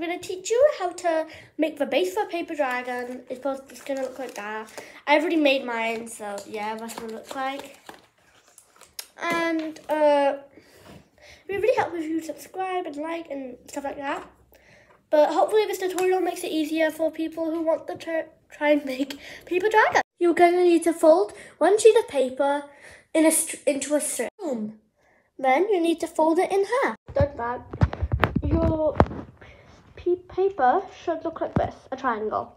I'm going to teach you how to make the base for a paper dragon. It's, it's going to look like that. I already made mine, so yeah, that's what it looks like. And uh, it would really help if you subscribe and like and stuff like that. But hopefully this tutorial makes it easier for people who want to try and make paper dragon. You're going to need to fold one sheet of paper in a into a strip. Then you need to fold it in half. Done that. Your paper should look like this, a triangle.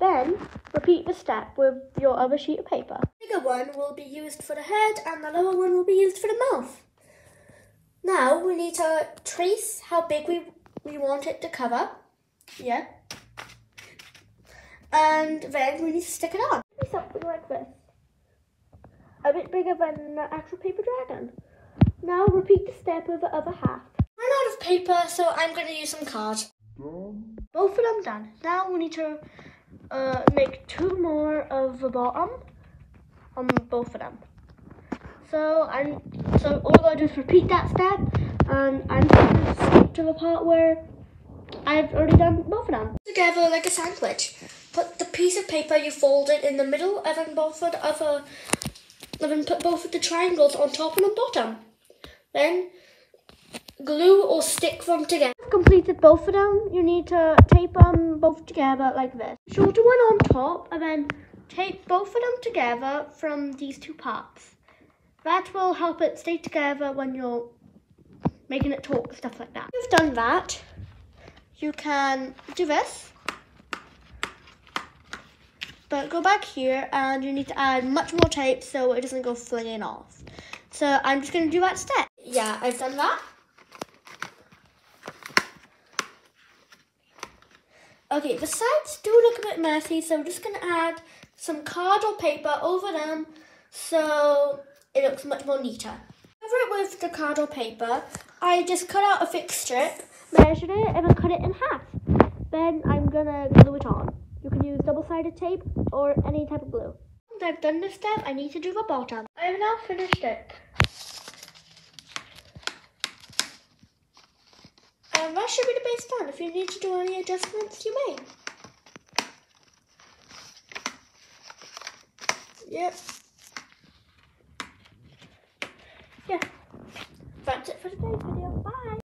Then repeat the step with your other sheet of paper. The bigger one will be used for the head and the lower one will be used for the mouth. Now we need to trace how big we, we want it to cover. Yeah. And then we need to stick it on. Something like this. A bit bigger than the actual paper dragon. Now repeat the step with the other half. I'm out of paper, so I'm going to use some cards. Both of them done. Now we need to uh, make two more of the bottom on both of them. So I'm so all I gotta do is repeat that step, and I'm to skip to the part where I've already done both of them together like a sandwich. Put the piece of paper you folded in the middle, and then both of the other, and then put both of the triangles on top and on bottom. Then glue or stick them together. Completed both of them. You need to tape them both together like this. Shorter one on top and then tape both of them together from these two parts. That will help it stay together when you're making it talk, stuff like that. You've done that. You can do this. But go back here and you need to add much more tape so it doesn't go flinging off. So I'm just going to do that step. Yeah, I've done that. Okay, the sides do look a bit messy, so I'm just going to add some card or paper over them so it looks much more neater. Cover it with the card or paper. I just cut out a thick strip, measured it, and then cut it in half. Then I'm going to glue it on. You can use double-sided tape or any type of glue. Once I've done this step, I need to do the bottom. I have now finished it. And that should be the base done. If you need to do any adjustments, you may. Yep. Yeah. That's it for today's video. Bye.